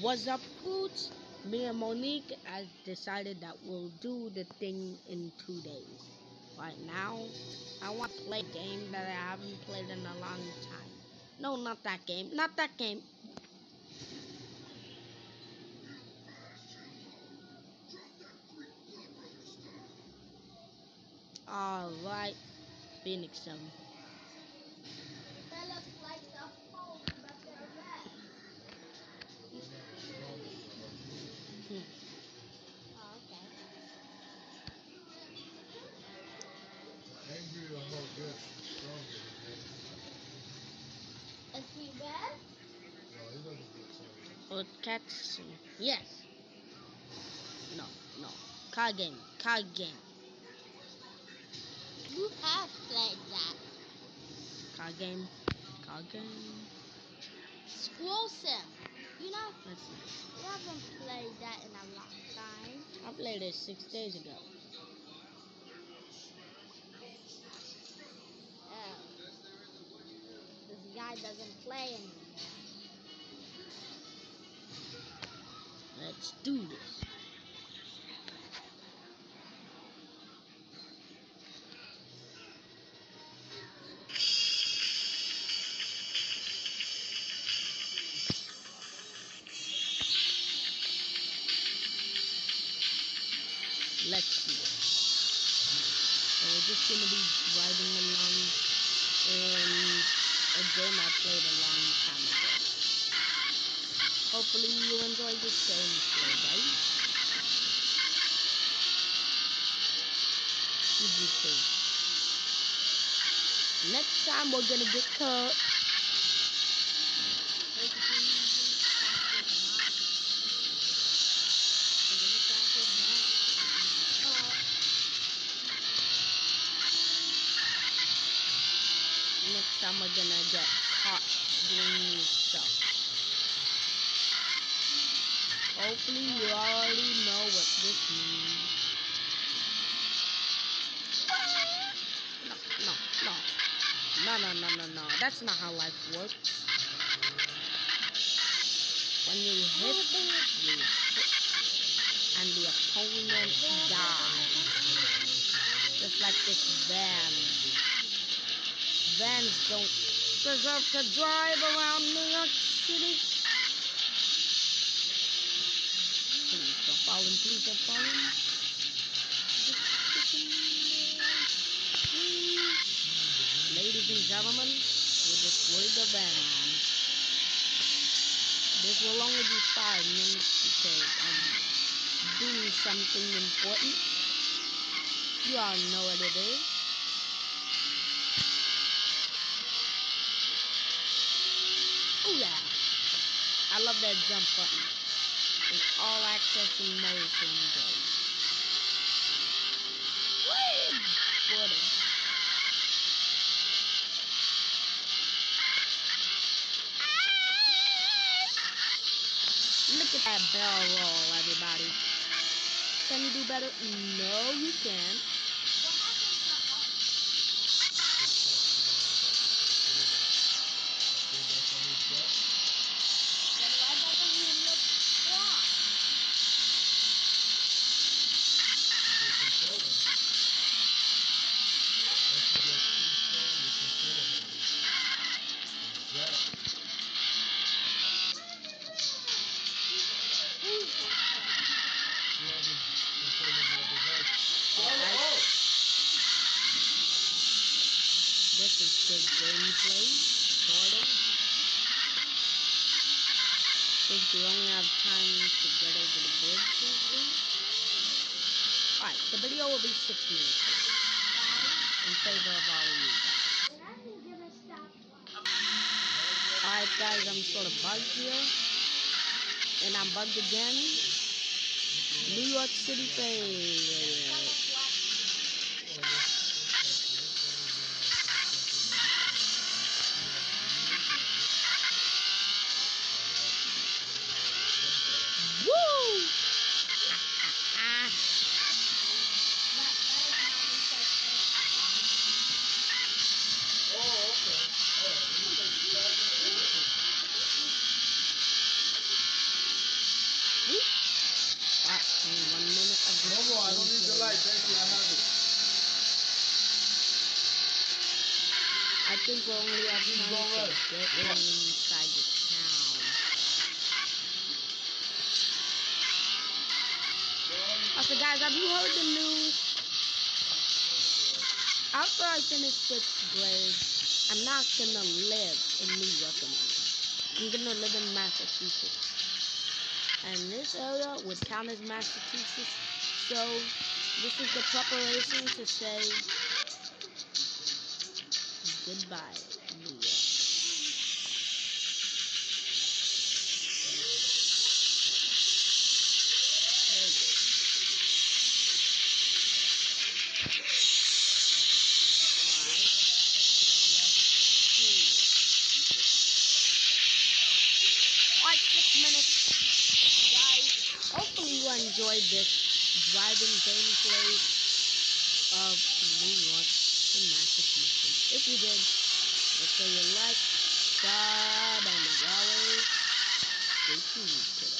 What's up, Fruits? Me and Monique has decided that we'll do the thing in two days. Right now, I want to play a game that I haven't played in a long time. No, not that game. Not that game. Alright, Phoenix 7. Or cats? Yes. No, no. Card game. Card game. You have played that. Card game. Card game. Scroll Sim. You know, Let's see. you haven't played that in a long time. I played it six days ago. Oh. This guy doesn't play anymore. Let's do this. Let's do it. So we're just gonna be driving along in a game I played a long time ago. Hopefully you enjoy this gameplay, guys. You do. Next time we're gonna get cut. Next time we're gonna get caught doing new stuff. Hopefully you already know what this means. No, no, no. No, no, no, no, no. That's not how life works. When you hit, you hit. And the opponent dies. Just like this van. Vans don't deserve to drive around New York City. Please. Ladies and gentlemen, we destroyed the van. This will only be five minutes because I'm doing something important. You all know what it is. Ooh yeah. I love that jump button. It's all AxesInMotion game. Whee! Buddy. Look at that barrel roll, everybody. Can you do better? No, you can. Since we only have time to get over the bridge, think. Alright, the video will be six minutes in favor of all of you guys. Alright guys, I'm sort of bugged here. And I'm bugged again. New York City favorite. Think we only have Please time go to red. get Yeah. inside the town. Also, guys, have you heard the news? After I finish Sixth grade, I'm not gonna live in New York anymore. I'm gonna live in Massachusetts. And this area would count as Massachusetts. So, this is the preparation to say Guys, hopefully you enjoyed this driving gameplay of New York and Massachusetts. If you did, make sure you like, subscribe, and as always, stay tuned.